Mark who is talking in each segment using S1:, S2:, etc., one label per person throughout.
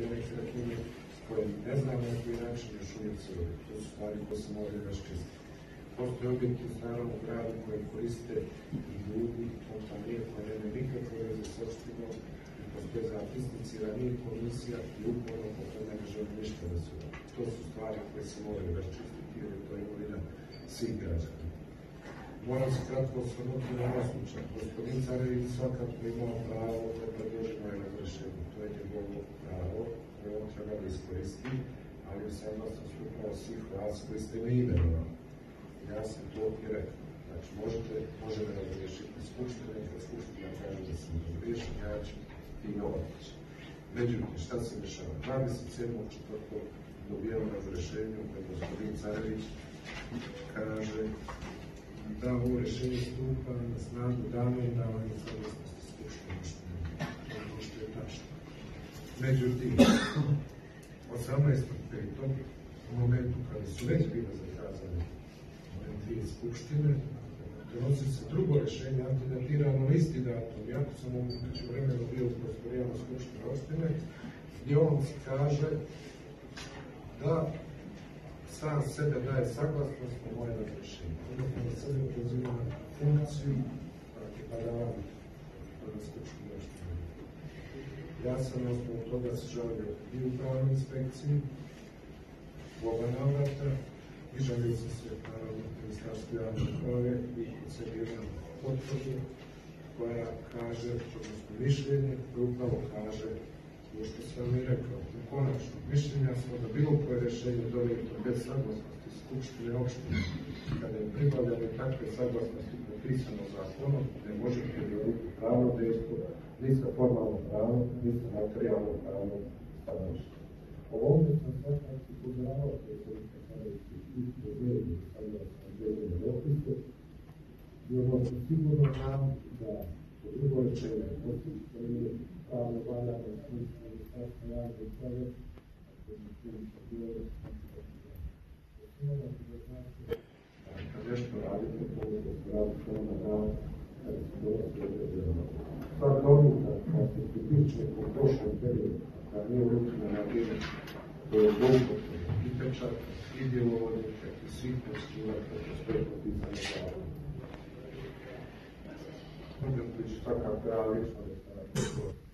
S1: kupio nekretnine koje ne znamo na koji način još uvijek se. To su stvari koje se moraju raščistiti. Postoje objekti u starom gradu koje koriste i ljudi, kompanije koje nema nikakve veze s opštinom i postoje zapisnici, ranije komisija i uporno po tome ne žele ništa da se. To su stvari koje se moraju raščistiti jer je to imovina svih građana. Moram se kratko osvrnuti na ovaj slučaj. Gospodin Carević svakako imao pravo da predloži moje razrešenje. To je njegovo pravo koje on treba da iskoristi, ali u saglasno upravo svih vas koji ste me imenovali. Ja sam to i rekao. Znači, možete, može me razriješiti skupštine, kad skupština kaže da sam razriješen, ja ću otići. Međutim, šta se dešava? 27. četvrtog dobijam razrešenje u kojem gospodin Carević kaže da ovo rešenje stupa na snagu dana i davanja saglasnosti Skupštine opštine. To je ono što je tačno. Međutim, 18.5. u momentu kada su već bile zakazane ove dvije skupštine, donosi se drugo rešenje, antidatirano na isti datum, jako sam u među vremenu bio u prostorijama Skupštine opštine, gdje on kaže da sam sebe daje saglasnost na moje razrešenje. Odnosno da sebe preuzima funkciju na Skupštine opštine. Ja sam osnovu toga se žalio i u pravnoj inspekciji, u oba navrata, i žalio sam se naravno Ministarstvu javne uprave i koncebiram potvrdu koja kaže, odnosno mišljenje, koje upravo kaže ovo što sam i rekao. U konačno mišljenja smo da bilo koje rešenje donijeto bez saglasnosti Skupštine opštine, kada je pribavljanje takve saglasnosti propisano zakonom, ne može predvoditi pravno dejstvo, ni sa formalno pravo, ni sa materijalno pravo stanovišta. O ovome sam svakako upozoravao koje se ustanoviti i dozvoljeni saglasno određene dopise, i ono sigurno znam da po drugo rečenje, tu bilo kad nešto radite, to je da radite onda dan, kada se donosi određeno. Svaka odluka, kad se kad nije na to je zloupotreba i pečata, i djelovodnika, i na to,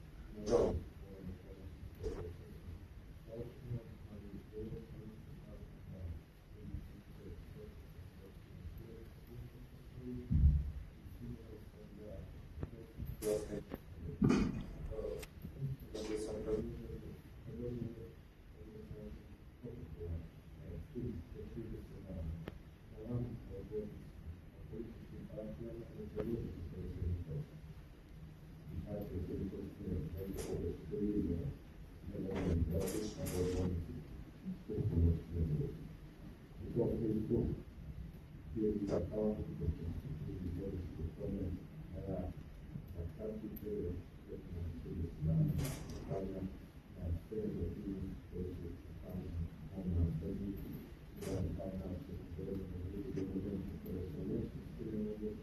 S1: Gracias.